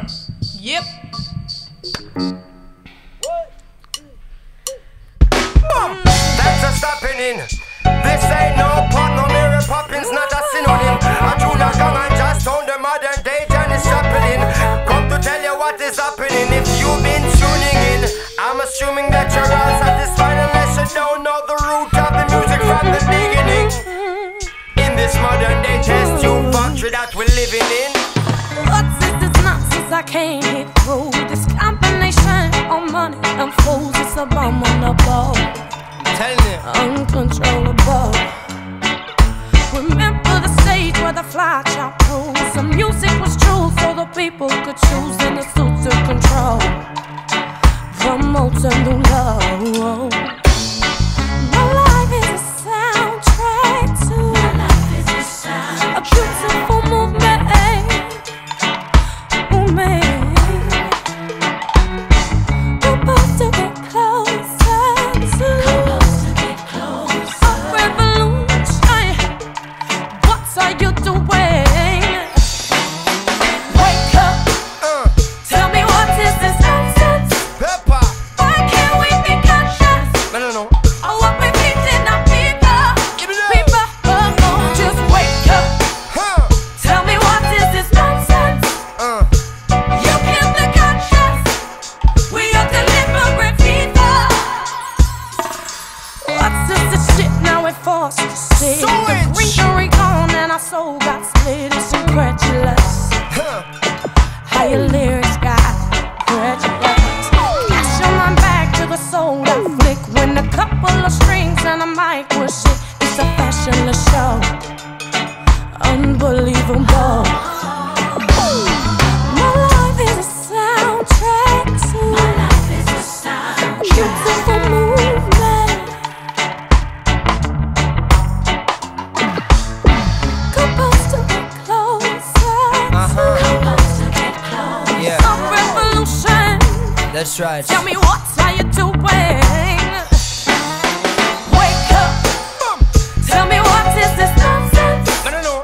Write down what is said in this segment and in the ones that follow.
Yep. That's a stopping in. This ain't no pun, no Mary Poppins, not a synonym. A tuna gang and just on the modern day Janis Joplin. Come to tell you what is happening. If you've been tuning in, I'm assuming that you're all satisfied unless you don't know the root of the music from the beginning. In this modern day test I can't hit through? This combination of money and fools, it's a bomb on the ball. Tell me. Uncontrollable. Remember the stage where the fly chop rules. The music was true, so the people could choose forced to see? The gone and our soul got split. It's incredulous. Huh. How your lyrics got prejudice. Cash on my back to the soul that flick. When a couple of strings and a mic was shit, it's a fashionless show. Unbelievable. That's right. Tell me what are you doing? Wake up. Tell me what is this nonsense? I don't know.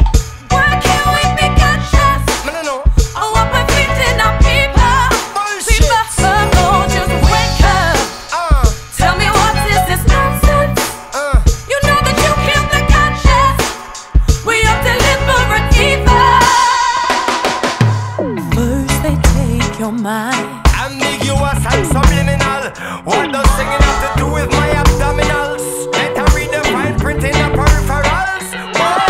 Why can't we be conscious I don't know. of what we're feeding our people? Bullshit. People, oh, just wake up. Uh. Tell me what is this nonsense? Uh. You know that you killed the conscience. We are deliberate evil. First they take your mind ambiguous and subliminal. What does singing have to do with my abdominals? Read the fine print in the peripherals. What?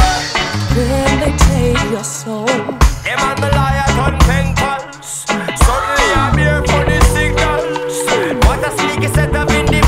When they take your soul, the liar turn pen pals. Suddenly I'm here for the signals. What a sneaky set of individuals.